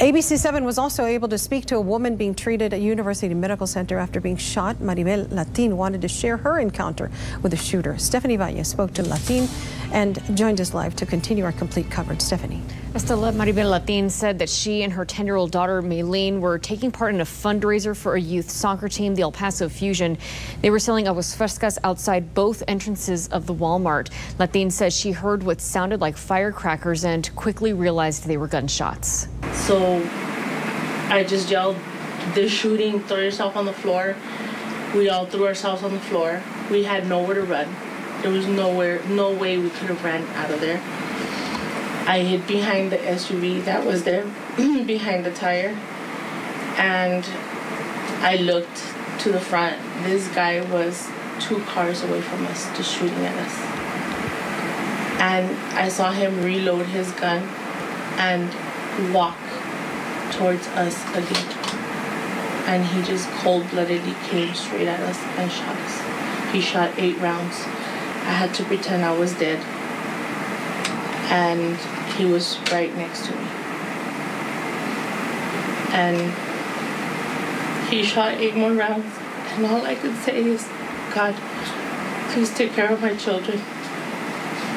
ABC 7 was also able to speak to a woman being treated at University Medical Center after being shot. Maribel Latin wanted to share her encounter with the shooter. Stephanie Valle spoke to Latin and joined us live to continue our complete coverage. Stephanie. Estela Maribel Latin said that she and her 10-year-old daughter Maylene were taking part in a fundraiser for a youth soccer team, the El Paso Fusion. They were selling aguas frescas outside both entrances of the Walmart. Latin says she heard what sounded like firecrackers and quickly realized they were gunshots. So I just yelled, this shooting, throw yourself on the floor. We all threw ourselves on the floor. We had nowhere to run. There was nowhere, no way we could have ran out of there. I hid behind the SUV that was there, behind the tire, and I looked to the front. This guy was two cars away from us, just shooting at us. And I saw him reload his gun and walk towards us again. And he just cold bloodedly came straight at us and shot us. He shot eight rounds. I had to pretend I was dead. And he was right next to me. And he shot eight more rounds. And all I could say is, God, please take care of my children.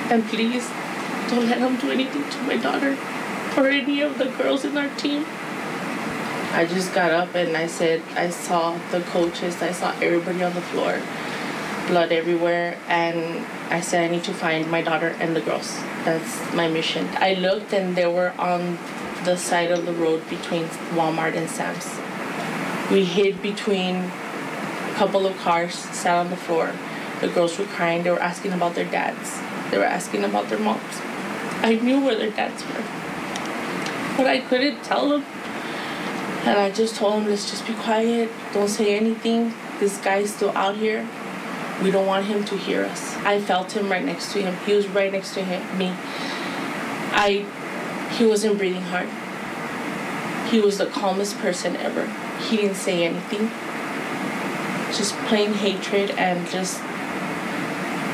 And please don't let him do anything to my daughter or any of the girls in our team. I just got up and I said, I saw the coaches, I saw everybody on the floor, blood everywhere, and I said, I need to find my daughter and the girls. That's my mission. I looked and they were on the side of the road between Walmart and Sam's. We hid between a couple of cars, sat on the floor. The girls were crying, they were asking about their dads, they were asking about their moms. I knew where their dads were but I couldn't tell him. And I just told him, let's just be quiet, don't say anything. This guy's still out here. We don't want him to hear us. I felt him right next to him. He was right next to him, me. I, he wasn't breathing hard. He was the calmest person ever. He didn't say anything. Just plain hatred and just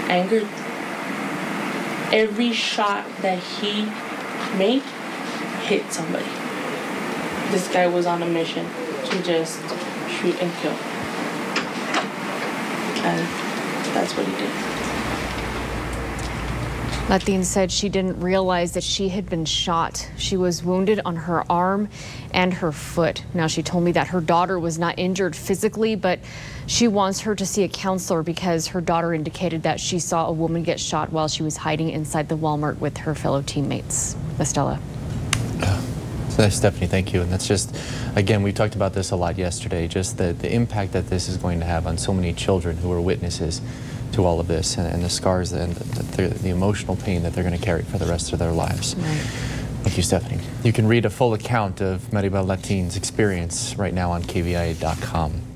anger. Every shot that he made hit somebody. This guy was on a mission to just shoot and kill. And that's what he did. Latin said she didn't realize that she had been shot. She was wounded on her arm and her foot. Now, she told me that her daughter was not injured physically, but she wants her to see a counselor because her daughter indicated that she saw a woman get shot while she was hiding inside the Walmart with her fellow teammates. Estela. Stephanie, thank you. And that's just, again, we talked about this a lot yesterday, just the, the impact that this is going to have on so many children who are witnesses to all of this and, and the scars and the, the, the, emotional pain that they're going to carry for the rest of their lives. Right. Thank you, Stephanie. You can read a full account of Maribel Latin's experience right now on KVIA.com.